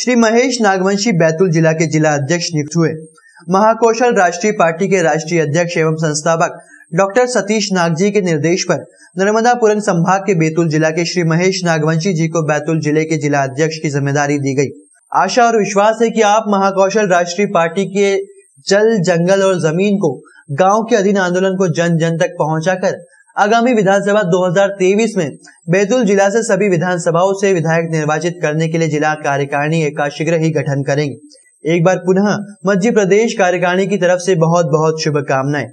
श्री महेश नागवंशी बैतूल जिला के जिला अध्यक्ष नियुक्त हुए। महाकौशल राष्ट्रीय पार्टी के राष्ट्रीय अध्यक्ष एवं संस्थापक डॉक्टर सतीश नागजी के निर्देश पर नर्मदापुरम संभाग के बैतूल जिला के श्री महेश नागवंशी जी को बैतूल ज़िले के जिला अध्यक्ष की ज़िम्मेदारी दी गई। आशा और विश्वास है कि आप महाकौशल राष्ट्रीय पार्टी के जल, जंगल और ज़मीन को गाँव के अधीन आंदोलन को जन जन तक पहुंचाकर आगामी विधानसभा 2023 में बैतूल जिला से सभी विधानसभाओं से विधायक निर्वाचित करने के लिए जिला कार्यकारिणी का शीघ्र ही गठन करेंगे। एक बार पुनः मध्य प्रदेश कार्यकारिणी की तरफ़ से बहुत बहुत शुभकामनाएँ।